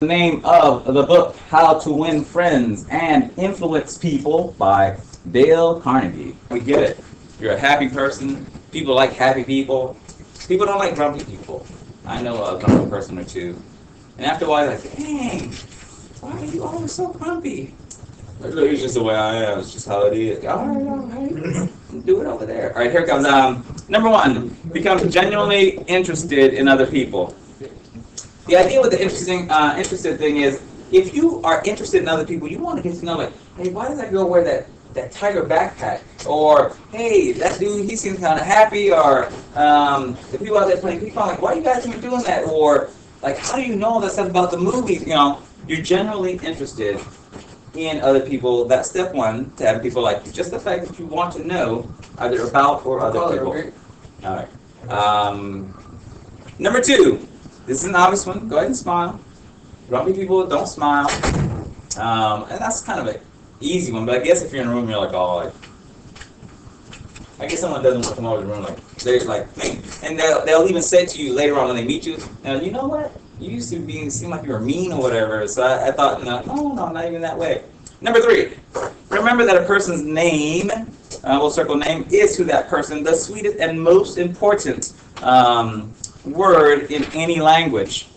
the name of the book How to Win Friends and Influence People by Dale Carnegie. We get it. You're a happy person. People like happy people. People don't like grumpy people. I know a grumpy person or two. And after a while, they're like, dang, why are you always so grumpy? It's just the way I am. It's just how it is. All right, all right. Do it over there. All right, here it comes. Um, number one, become genuinely interested in other people. The idea with the interesting, uh, interested thing is, if you are interested in other people, you want to get to know, like, hey, why does that girl wear that that tiger backpack? Or, hey, that dude, he seems kind of happy. Or, um, the people out there playing pong, like, why are you guys even doing that? Or, like, how do you know all that stuff about the movies? You know, you're generally interested in other people. That's step one to have people like you. Just the fact that you want to know either about or other people. All right. Um, number two. This is an obvious one. Go ahead and smile. Grumpy people don't smile. Um, and that's kind of an easy one. But I guess if you're in a room, you're like, oh, like, I guess someone doesn't want to come over the room like they're like, and they'll, they'll even say to you later on when they meet you, and you know what? You used to be seem like you were mean or whatever. So I, I thought, no, no, no, not even that way. Number three, remember that a person's name, uh, we'll circle name, is to that person the sweetest and most important um, word in any language.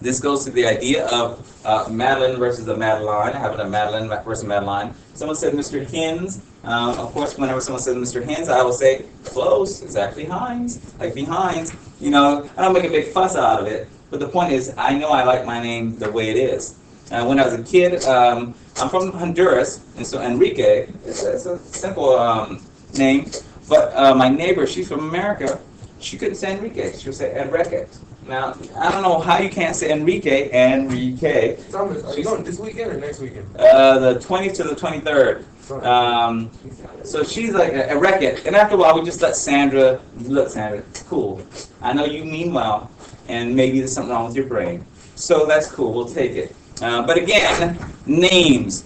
This goes to the idea of uh, Madeline versus a Madeline, having a Madeline versus Madeline. Someone said Mr. Hines. Um, of course, whenever someone says Mr. Hines, I will say close, exactly Hines, like behind. You know, I don't make a big fuss out of it. But the point is, I know I like my name the way it is. Uh, when I was a kid, um, I'm from Honduras, and so Enrique, it's a simple um, name. But uh, my neighbor, she's from America, she couldn't say Enrique. She would say Enrique. Now, I don't know how you can't say Enrique, Enrique. Thomas, are you going this weekend or next weekend? Uh, the 20th to the 23rd. Um, so she's like a, a record. And after a while, we just let Sandra, look, Sandra, cool. I know you mean well, and maybe there's something wrong with your brain. So that's cool. We'll take it. Uh, but again, names.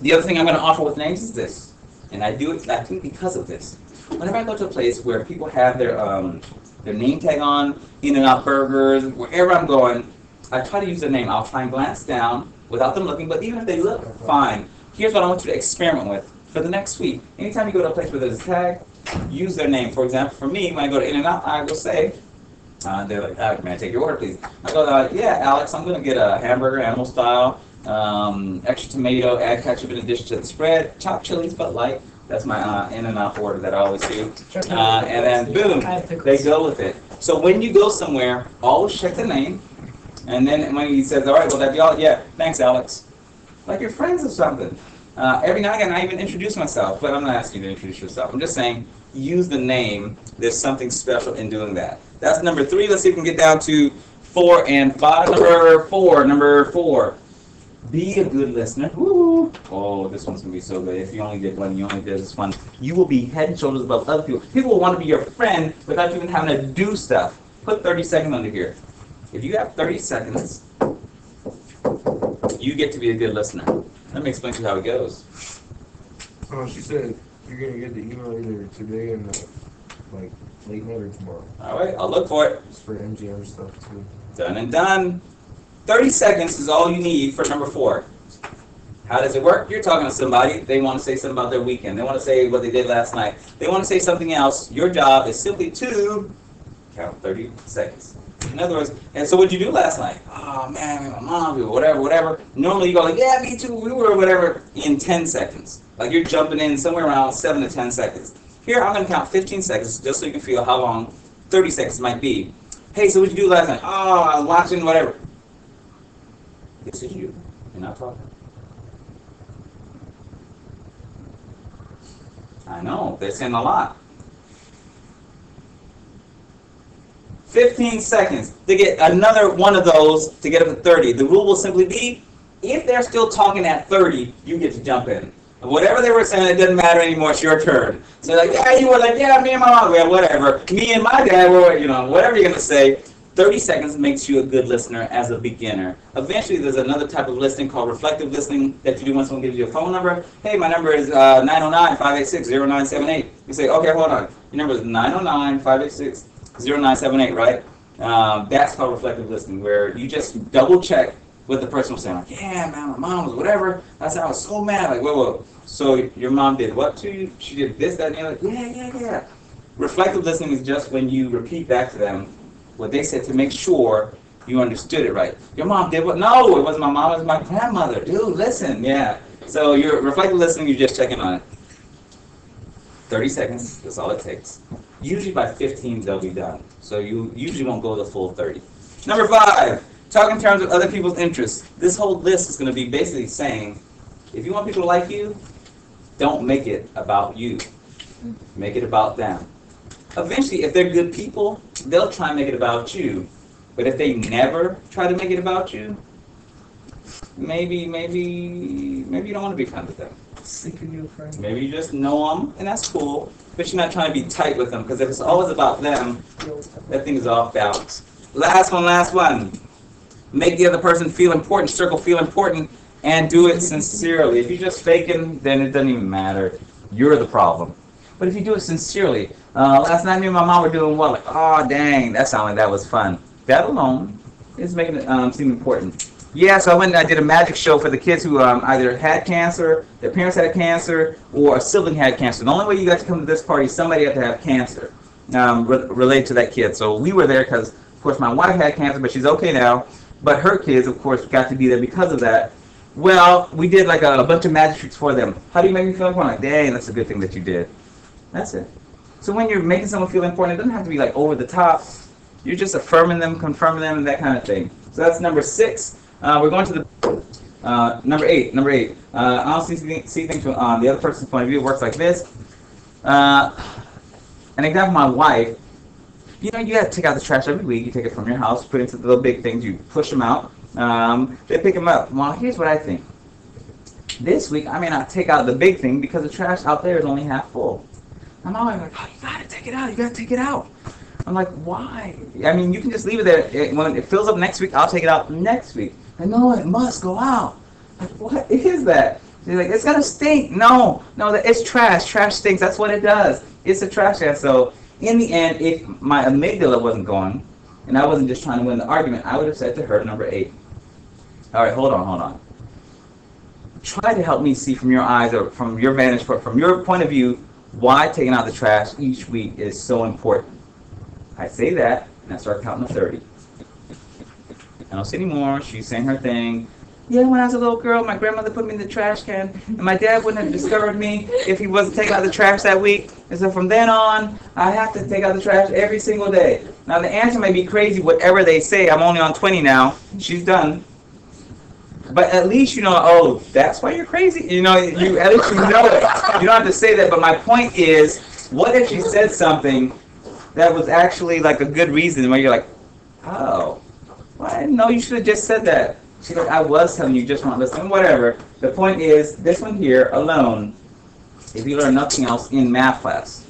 The other thing I'm going to offer with names is this. And I do it, I think, because of this whenever I go to a place where people have their um, their name tag on, In-N-Out Burgers, wherever I'm going, I try to use their name. I'll try and glance down without them looking, but even if they look, fine. Here's what I want you to experiment with for the next week. Anytime you go to a place where there's a tag, use their name. For example, for me, when I go to In-N-Out, I will say, uh, they're like, Alex, may I take your order, please? I go, uh, yeah, Alex, I'm going to get a hamburger, animal style, um, extra tomato, add ketchup in addition to the spread, chopped chilies, but light. That's my uh, In-N-Out order that I always do. Uh, and then boom, they go with it. So when you go somewhere, always check the name. And then when he says, all right, well, that be all? Yeah, thanks, Alex. Like you're friends or something. Uh, every now and again, I even introduce myself, but I'm not asking you to introduce yourself. I'm just saying, use the name. There's something special in doing that. That's number three. Let's see if we can get down to four and five. Number four, number four. Be a good listener. Woo. Oh, this one's gonna be so good. If you only did one, you only did this one. You will be head and shoulders above other people. People will want to be your friend without you even having to do stuff. Put 30 seconds under here. If you have 30 seconds, you get to be a good listener. Let me explain to you how it goes. Oh, she said you're gonna get the email either today and uh, like late night or tomorrow. All right, I'll look for it. It's for MGM stuff too. Done and done. 30 seconds is all you need for number four. How does it work? You're talking to somebody, they want to say something about their weekend. They want to say what they did last night. They want to say something else. Your job is simply to count 30 seconds. In other words, and so what'd you do last night? Oh man, my mom, whatever, whatever. Normally you go like, yeah, me too, we were whatever, in 10 seconds. Like you're jumping in somewhere around 7 to 10 seconds. Here, I'm going to count 15 seconds just so you can feel how long 30 seconds might be. Hey, so what'd you do last night? Oh, I was watching whatever. This is you. You're not talking. I know, they're saying a lot. 15 seconds to get another one of those to get up to 30. The rule will simply be if they're still talking at 30, you get to jump in. Whatever they were saying, it doesn't matter anymore. It's your turn. So like, yeah, you were like, yeah, me and my mom, yeah, whatever. Me and my dad were, you know, whatever you're gonna say. 30 seconds makes you a good listener as a beginner. Eventually, there's another type of listening called reflective listening that you do when someone gives you a phone number. Hey, my number is uh, 909-586-0978. You say, okay, hold on. Your number is 909-586-0978, right? Um, that's called reflective listening, where you just double check what the person was saying. Like, yeah, man, my mom was whatever. I said I was so mad. Like, whoa, whoa. So your mom did what to you? She did this, that, and the other. Yeah, yeah, yeah. Reflective listening is just when you repeat back to them what they said to make sure you understood it right. Your mom did what? No, it wasn't my mom. It was my grandmother. Dude, listen. Yeah. So you're reflective listening. You're just checking on it. 30 seconds. That's all it takes. Usually by 15 they'll be done. So you usually won't go the full 30. Number five, talk in terms of other people's interests. This whole list is going to be basically saying, if you want people to like you, don't make it about you. Make it about them. Eventually, if they're good people, they'll try and make it about you. But if they never try to make it about you, maybe, maybe, maybe you don't want to be friends with them. Seeking you a friend. Maybe you just know them, and that's cool. But you're not trying to be tight with them, because if it's always about them, that thing is off balance. Last one, last one. Make the other person feel important, circle feel important, and do it sincerely. If you're just faking, then it doesn't even matter. You're the problem. But if you do it sincerely, uh, last night me and my mom were doing well. Like, oh dang, that sounded like that was fun. That alone is making it um, seem important. Yeah, so I went and I did a magic show for the kids who um, either had cancer, their parents had cancer, or a sibling had cancer. The only way you got to come to this party, is somebody had to have cancer um, re- related to that kid. So we were there because, of course, my wife had cancer, but she's okay now. But her kids, of course, got to be there because of that. Well, we did like a, a bunch of magic tricks for them. How do you make me feel important? Like, dang, that's a good thing that you did. That's it. So when you're making someone feel important, it doesn't have to be like over the top. You're just affirming them, confirming them, and that kind of thing. So that's number six. Uh, we're going to the uh, number eight. Number eight. Uh, honestly, see, see things from um, the other person's point of view. It works like this. Uh, an example: my wife. You know, you have to take out the trash every week. You take it from your house, put it into the little big things. You push them out. Um, they pick them up. Well, here's what I think. This week, I may not take out the big thing because the trash out there is only half full. I'm always like, oh, you gotta take it out. You gotta take it out. I'm like, why? I mean, you can just leave it there. It, when it fills up next week, I'll take it out next week. I know it must go out. Like, what is that? She's like, it's gonna stink. No, no, it's trash. Trash stinks. That's what it does. It's a trash can. So in the end, if my amygdala wasn't going, and I wasn't just trying to win the argument, I would have said to her, number eight. All right, hold on, hold on. Try to help me see from your eyes or from your vantage point, from your point of view, why taking out the trash each week is so important. I say that, and I start counting to 30. I don't say anymore. She's saying her thing. Yeah, when I was a little girl, my grandmother put me in the trash can, and my dad wouldn't have discovered me if he wasn't taking out the trash that week. And so from then on, I have to take out the trash every single day. Now, the answer may be crazy, whatever they say. I'm only on 20 now. She's done. But at least you know, oh, that's why you're crazy. You know, you at least you know it. You don't have to say that. But my point is, what if you said something that was actually like a good reason where you're like, oh, well, I know you should have just said that. She's like, I was telling you, just not listening. Whatever. The point is, this one here alone, if you learn nothing else in math class,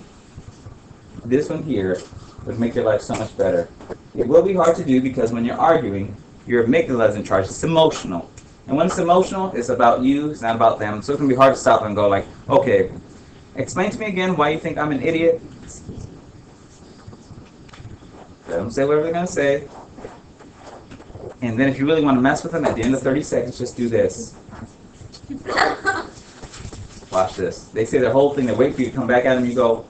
this one here would make your life so much better. It will be hard to do because when you're arguing, your amygdala is in charge. It's emotional. And when it's emotional, it's about you, it's not about them. So it can be hard to stop and go like, okay, explain to me again why you think I'm an idiot. Let them say whatever they're going to say. And then if you really want to mess with them, at the end of 30 seconds, just do this. Watch this. They say their whole thing, they wait for you to come back at them, you go,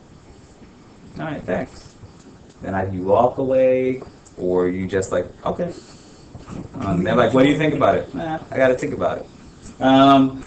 all right, thanks. Then either you walk away, or you just like, okay. Um, they're like, what do you think about it? Nah, I got to think about it. Um,